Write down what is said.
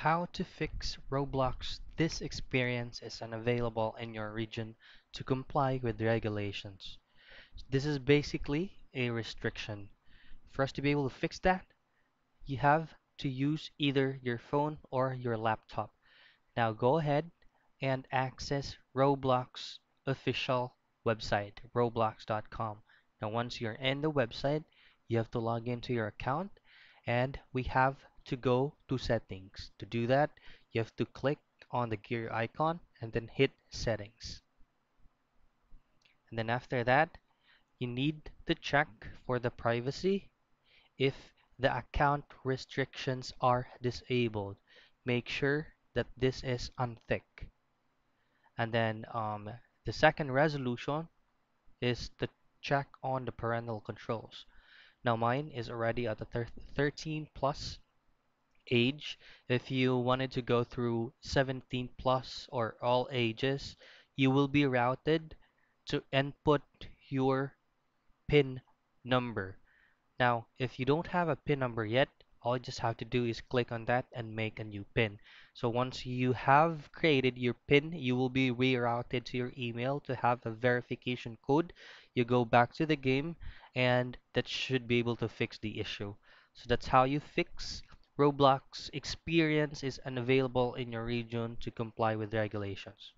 How to fix Roblox This experience is unavailable in your region to comply with regulations. This is basically a restriction. For us to be able to fix that, you have to use either your phone or your laptop. Now go ahead and access Roblox official website, roblox.com. Now once you're in the website, you have to log into your account and we have to go to settings. To do that, you have to click on the gear icon and then hit settings. And then after that, you need to check for the privacy if the account restrictions are disabled. Make sure that this is untick. And then um, the second resolution is to check on the parental controls. Now mine is already at the 13 plus age. If you wanted to go through 17 plus or all ages, you will be routed to input your PIN number. Now, if you don't have a PIN number yet, all you just have to do is click on that and make a new PIN. So once you have created your PIN, you will be rerouted to your email to have a verification code. You go back to the game and that should be able to fix the issue. So that's how you fix Roblox experience is unavailable in your region to comply with regulations.